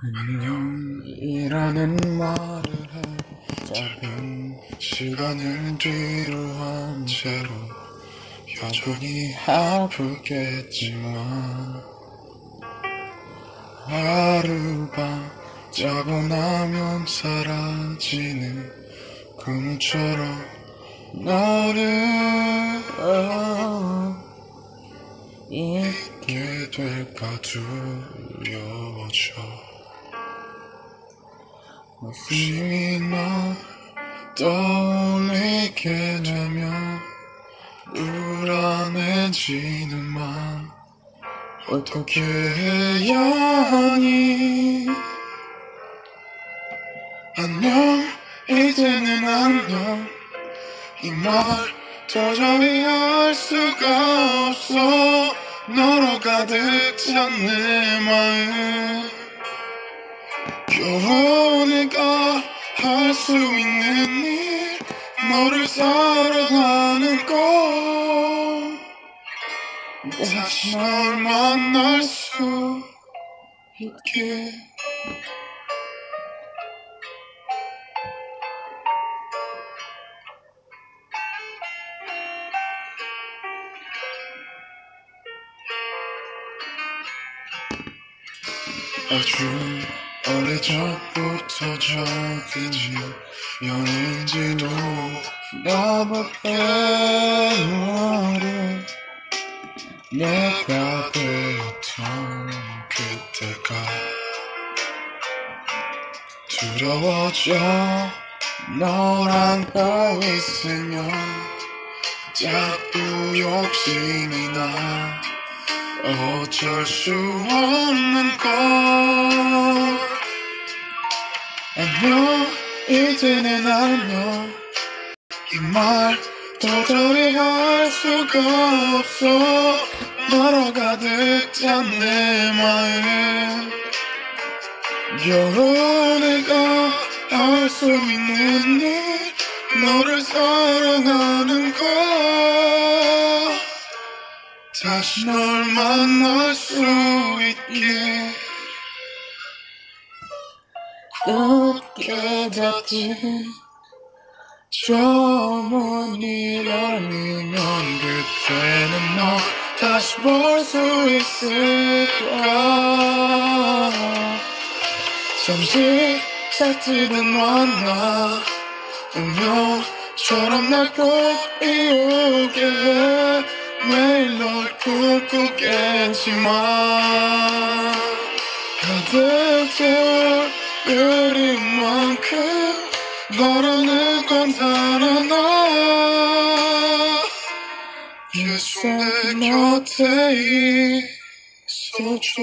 안녕이라는 말을 해 짧은 시간을 뒤로 한 채로 여전히 아프겠지만 하루밤 자고 나면 사라지는 그물처럼 너를 잊게 될까 두려워져 웃음이 너 떠올리게 되면 불안해지는 맘 어떻게 해야 하니? 안녕 이제는 안녕. 이말 도저히 할 수가 없어. 너로 가득 찬 내 마음. 겨우 할 수 있는 일 너를 사랑하는 것 다시 널 만날 수 있게. 아주 오래전부터 적은지 영인지도 나밖에 너를 내가 되었던 그때가 두려워져 너랑 가 있으면 자꾸 욕심이 나. 어쩔 수 없는 걸 안녕 이제는 안녕 이말 도저히 할 수가 없어. 너로 가득 찬 내 마음. 겨우 내가 할수 있는 일 너를 사랑하는 것 다시 널 만날 수 있게 늦게 닫힌 저문이 열리면 그때는 너 다시 볼 수 있을까 잠시 살찌는 만나 운명처럼 날꼭 이루게. 해 매일 널 꿈꾸겠지만. 가득 채울 그림만큼 너라는 건 달아나. 계속 내 곁에 있어줘